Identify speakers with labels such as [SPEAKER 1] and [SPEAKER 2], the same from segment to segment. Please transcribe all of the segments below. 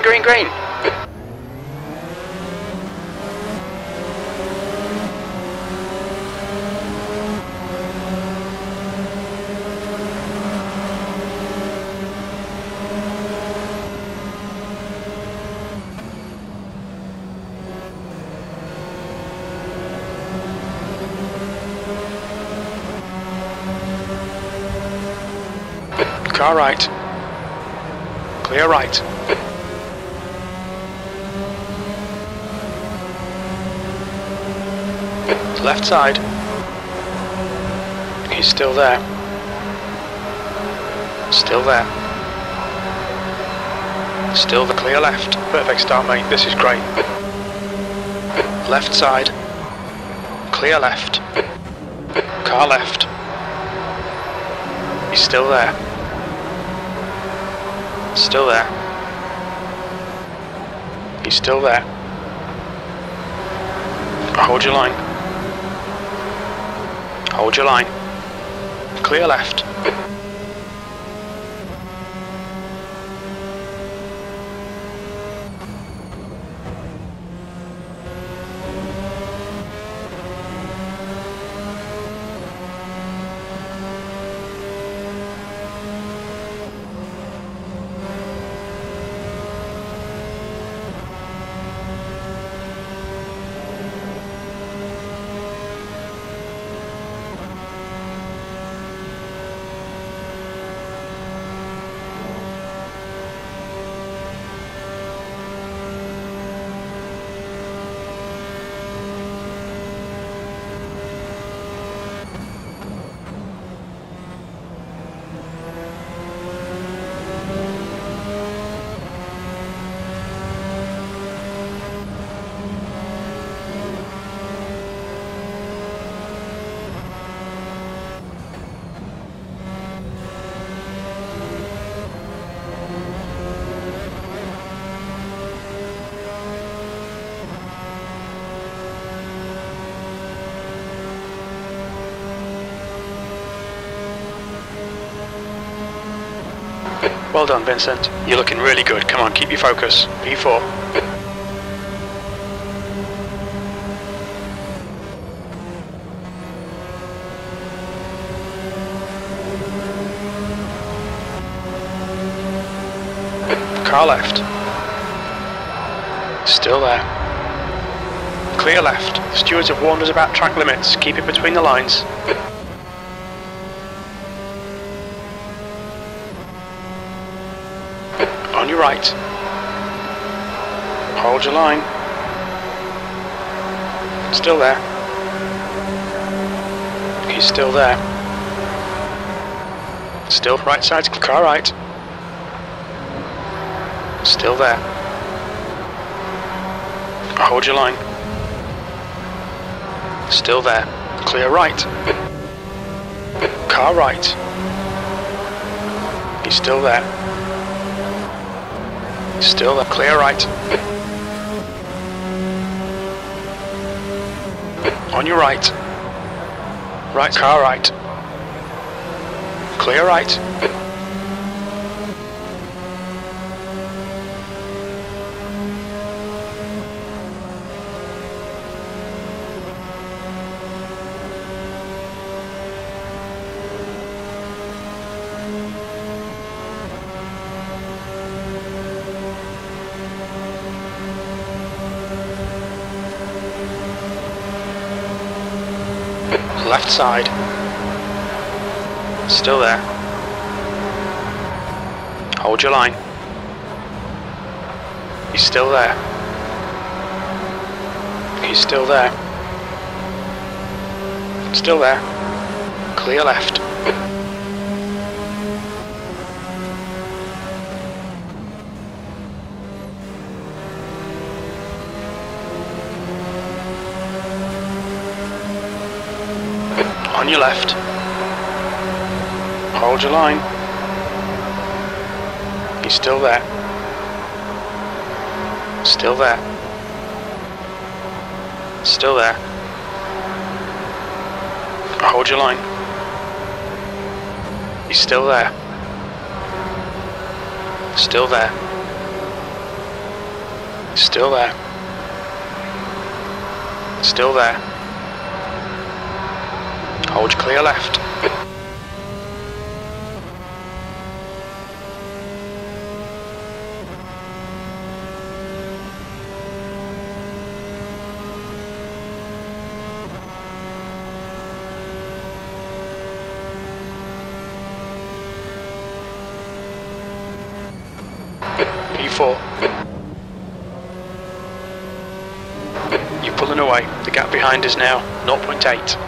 [SPEAKER 1] Green, green, green. Car right. Clear right. Left side. He's still there. Still there. Still the clear left. Perfect start, mate. This is great. Left side. Clear left. Car left. He's still there. Still there. He's still there. Hold your line. Hold your line. Clear left. Well done, Vincent. You're looking really good. Come on, keep your focus. P4. Car left. Still there. Clear left. The stewards have warned us about track limits. Keep it between the lines. On your right. Hold your line. Still there. He's still there. Still right side, car right. Still there. Hold your line. Still there. Clear right. Car right. He's still there. Still there. Clear right. On your right. Right car right. Clear right. Left side. Still there. Hold your line. He's still there. He's still there. Still there. Clear left. On your left. Hold your line. He's still there. Still there. Still there. Hold your line. He's still there. Still there. Still there. Still there. Hold clear left. P4. You're pulling away. The gap behind is now 0.8.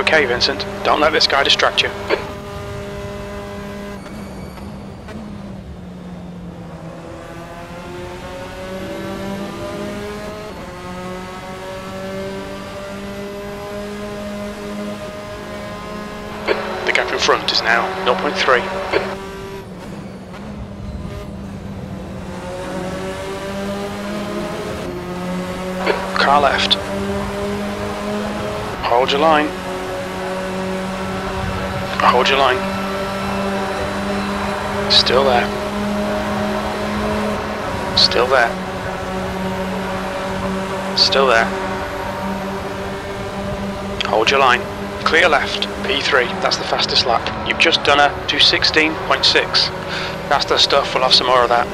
[SPEAKER 1] Okay, Vincent. Don't let this guy distract you. The gap in front is now 0.3. Car left. Hold your line. Hold your line. Still there. Still there. Still there. Hold your line. Clear left. P3. That's the fastest lap. You've just done a 216.6. That's the stuff. We'll have some more of that.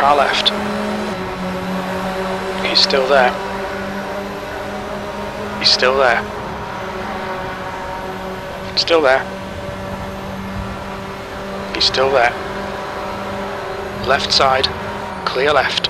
[SPEAKER 1] Car left. He's still there. He's still there. Still there. He's still there. Left side. Clear left.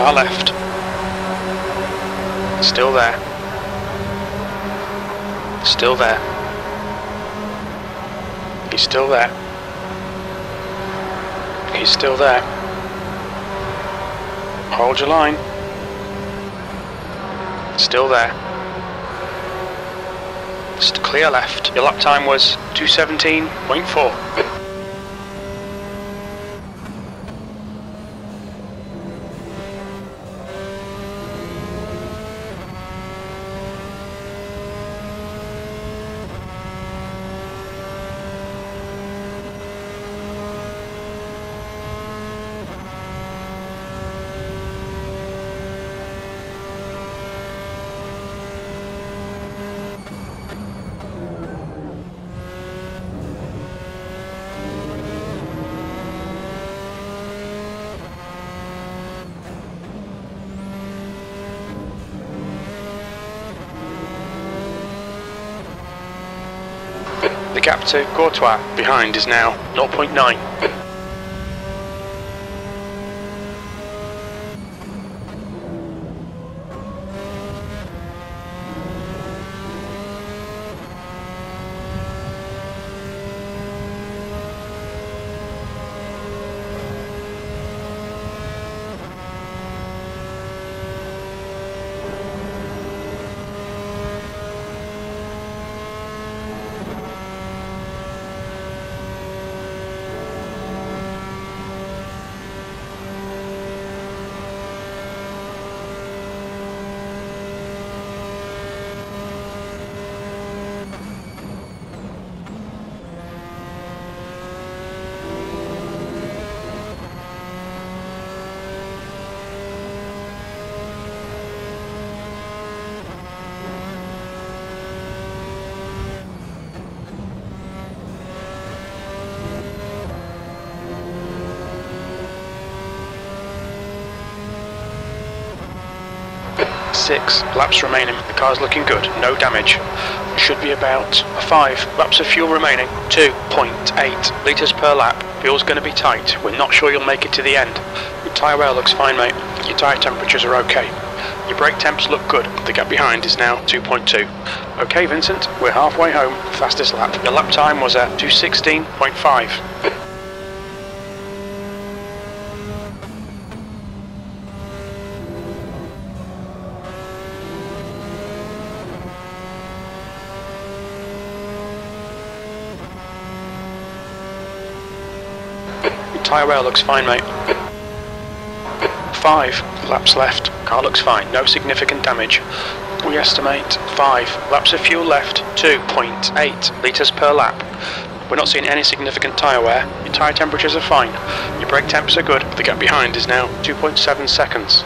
[SPEAKER 1] Car left. Still there. Still there. He's still there. He's still there. Hold your line. Still there. Just clear left. Your lap time was 217.4. The gap to Courtois behind is now 0.9. Six laps remaining. The car's looking good. No damage. Should be about five laps of fuel remaining. 2.8 litres per lap. Fuel's going to be tight. We're not sure you'll make it to the end. Your tyre wear looks fine, mate. Your tyre temperatures are okay. Your brake temps look good. The gap behind is now 2.2. Okay, Vincent, we're halfway home. Fastest lap. Your lap time was at 216.5. Tyre wear looks fine, mate. Five laps left. Car looks fine. No significant damage. We estimate five laps of fuel left. 2.8 litres per lap. We're not seeing any significant tyre wear. Your tyre temperatures are fine. Your brake temps are good. The gap behind is now 2.7 seconds.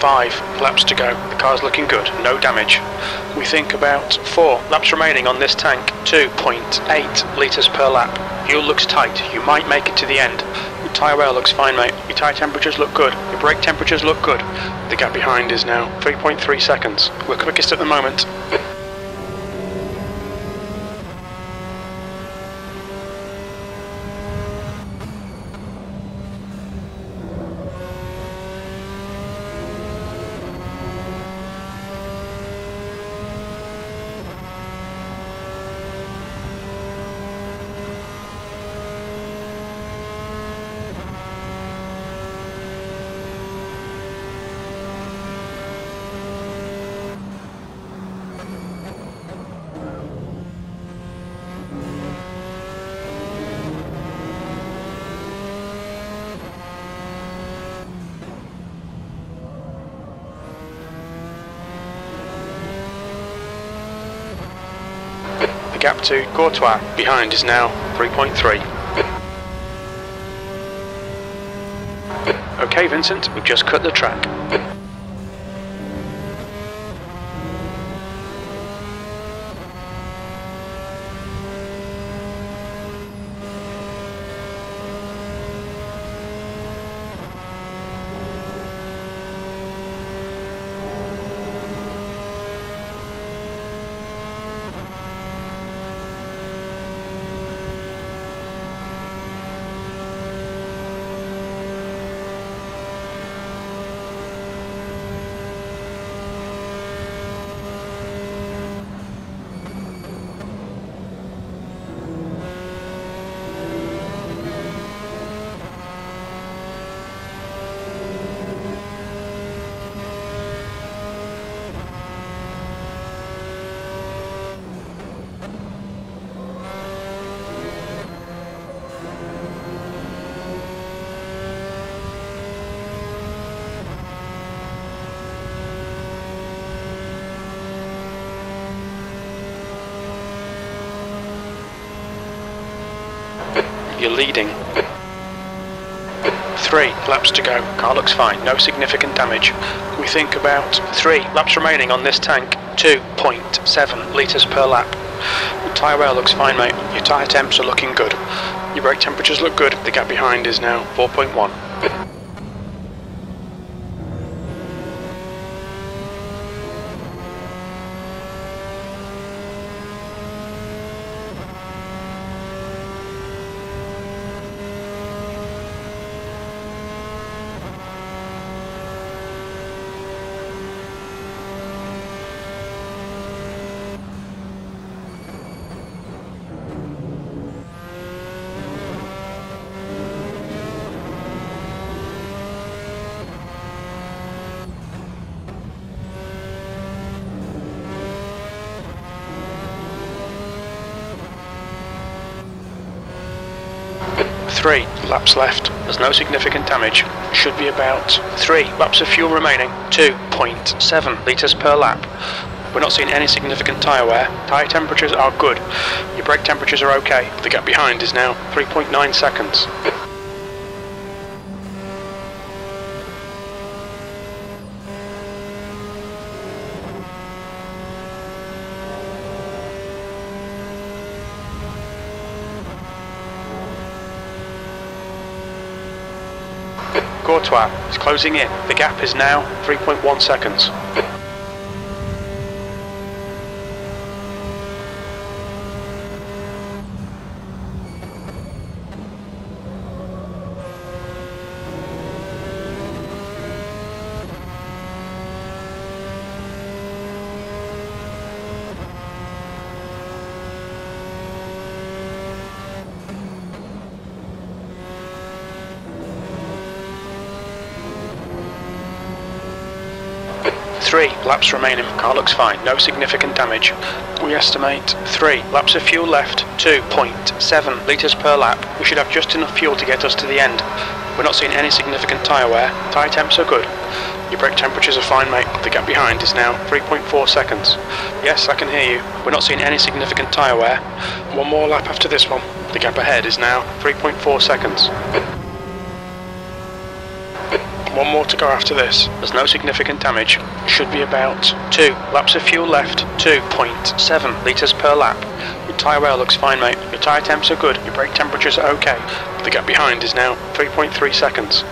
[SPEAKER 1] Five laps to go. The car's looking good. No damage. We think about four laps remaining on this tank. 2.8 litres per lap. Fuel looks tight. You might make it to the end. Your tyre wear looks fine, mate. Your tyre temperatures look good. Your brake temperatures look good. The gap behind is now 3.3 seconds. We're quickest at the moment. The gap to Courtois behind is now 3.3. Okay, Vincent, we've just cut the track. You're leading. Three laps to go. Car looks fine. No significant damage. We think about three laps remaining on this tank. 2.7 litres per lap. Tyre wear looks fine, mate. Your tyre temps are looking good. Your brake temperatures look good. The gap behind is now 4.1. Three laps left. There's no significant damage. Should be about three laps of fuel remaining. 2.7 litres per lap. We're not seeing any significant tyre wear. Tyre temperatures are good. Your brake temperatures are okay. The gap behind is now 3.9 seconds. Courtois is closing in. The gap is now 3.1 seconds. Three laps remaining. Car looks fine. No significant damage. We estimate three laps of fuel left. 2.7 litres per lap. We should have just enough fuel to get us to the end. We're not seeing any significant tyre wear. Tyre temps are good. Your brake temperatures are fine, mate. The gap behind is now 3.4 seconds. Yes, I can hear you. We're not seeing any significant tyre wear. One more lap after this one. The gap ahead is now 3.4 seconds. One more to go after this. There's no significant damage. Should be about two laps of fuel left. 2.7 litres per lap. Your tyre wear looks fine, mate. Your tyre temps are good. Your brake temperatures are okay. The gap behind is now 3.3 seconds.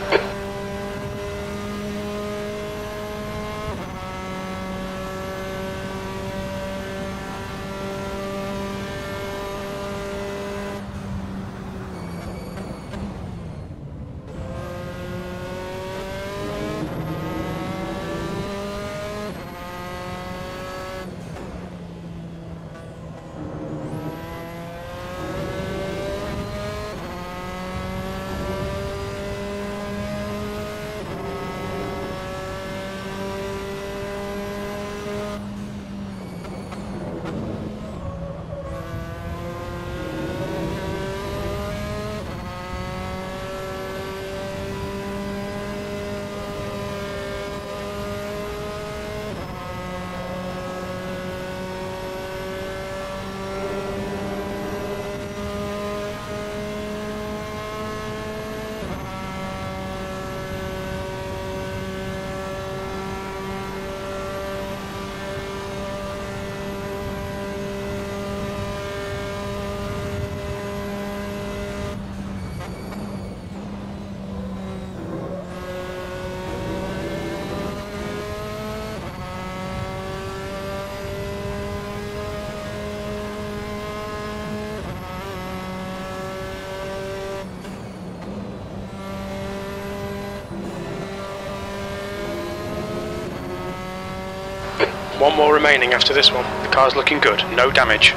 [SPEAKER 1] One more remaining after this one. The car's looking good, no damage.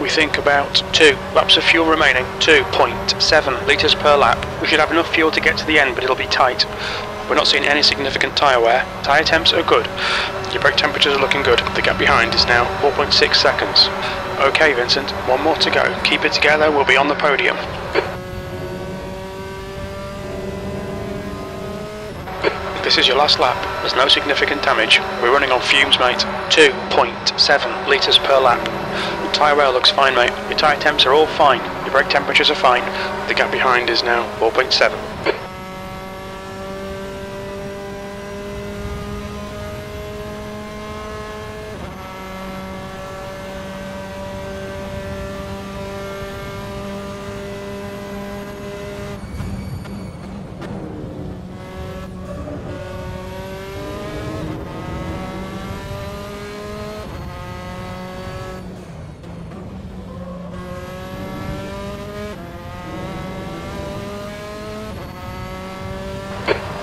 [SPEAKER 1] We think about two laps of fuel remaining, 2.7 litres per lap. We should have enough fuel to get to the end, but it'll be tight. We're not seeing any significant tyre wear. Tyre temps are good. Your brake temperatures are looking good. The gap behind is now 4.6 seconds. Okay, Vincent, one more to go. Keep it together, we'll be on the podium. This is your last lap. There's no significant damage. We're running on fumes, mate. 2.7 litres per lap. Your tyre wear looks fine, mate. Your tyre temps are all fine. Your brake temperatures are fine. The gap behind is now 4.7.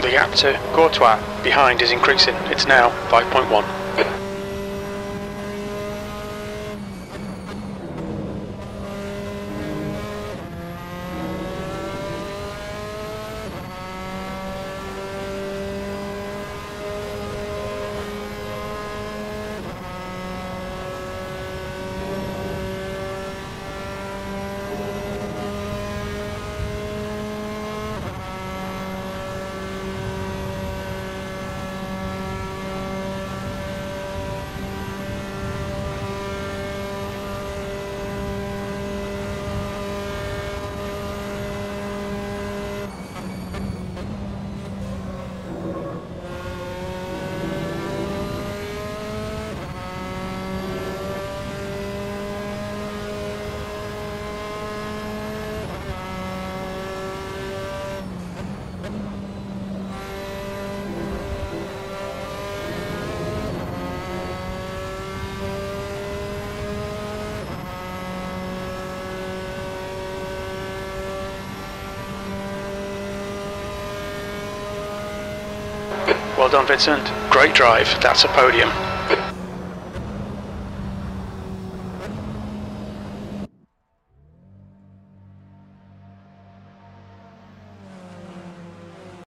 [SPEAKER 1] The gap to Courtois behind is increasing. It's now 5.1. Well done, Vincent. Great drive. That's a podium.